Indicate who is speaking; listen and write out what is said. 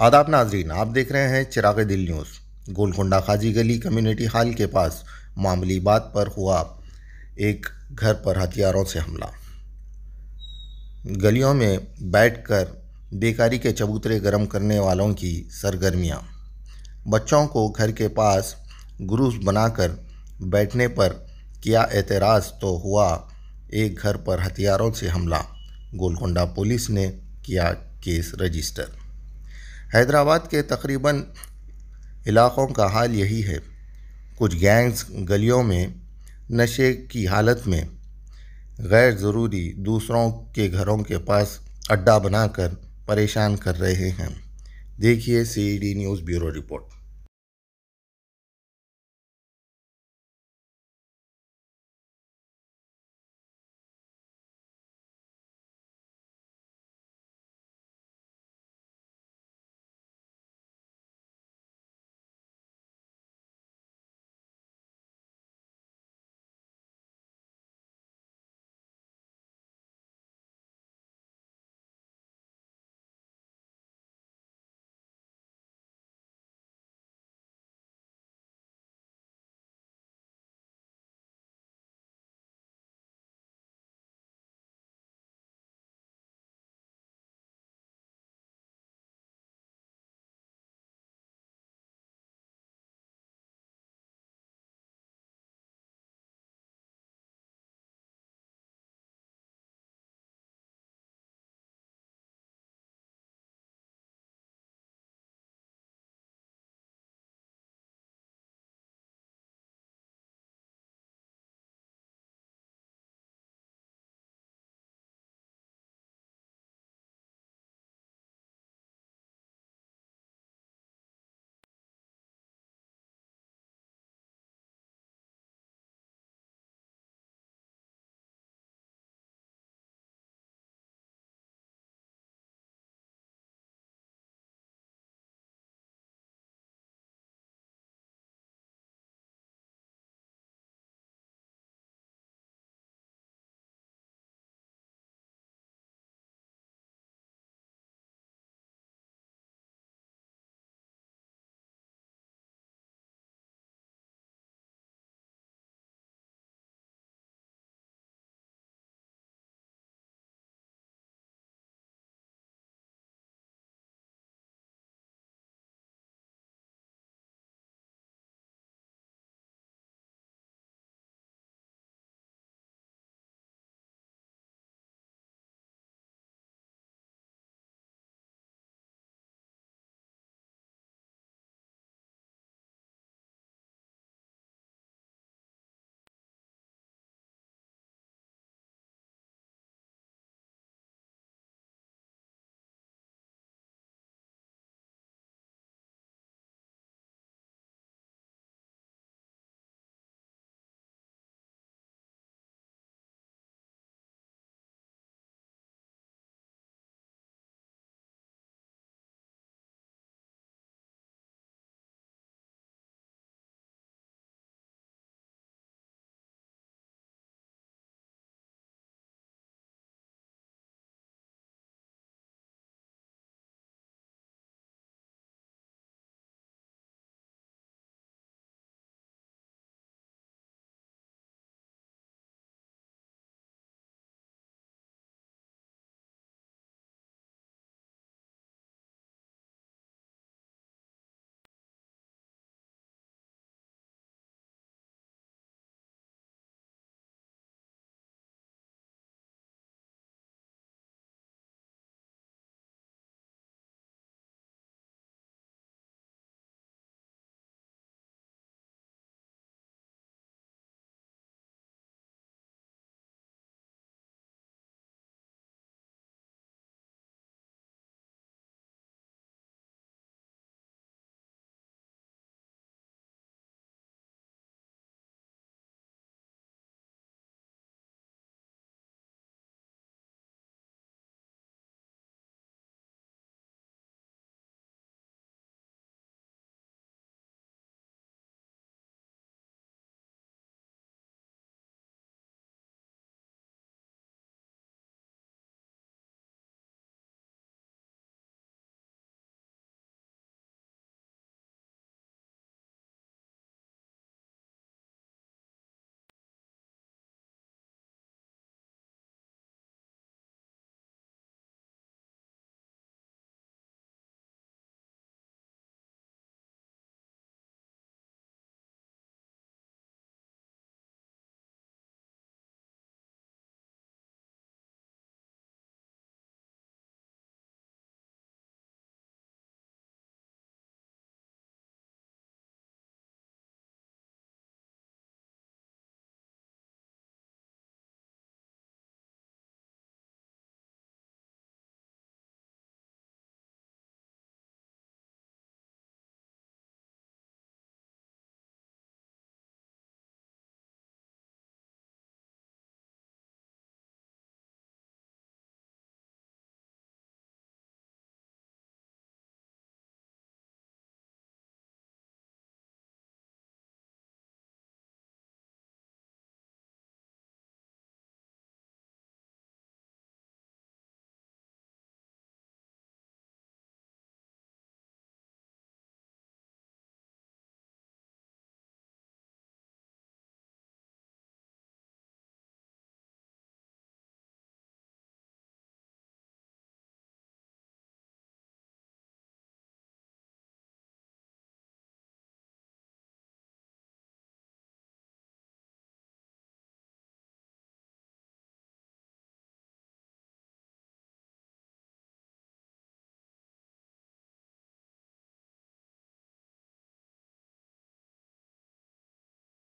Speaker 1: आदाब नाजरीन, आप देख रहे हैं चिराग दिल न्यूज़। गोलकुंडा खाजी गली कम्युनिटी हॉल के पास मामूली बात पर हुआ एक घर पर हथियारों से हमला। गलियों में बैठकर बेकारी के चबूतरे गर्म करने वालों की सरगर्मियाँ। बच्चों को घर के पास गुरूस बनाकर बैठने पर किया एतराज़ तो हुआ एक घर पर हथियारों से हमला। गोलकुंडा पुलिस ने किया केस रजिस्टर। हैदराबाद के तकरीबन इलाक़ों का हाल यही है। कुछ गैंग्स गलियों में नशे की हालत में गैर ज़रूरी दूसरों के घरों के पास अड्डा बनाकर परेशान कर रहे हैं। देखिए सी न्यूज़ ब्यूरो रिपोर्ट।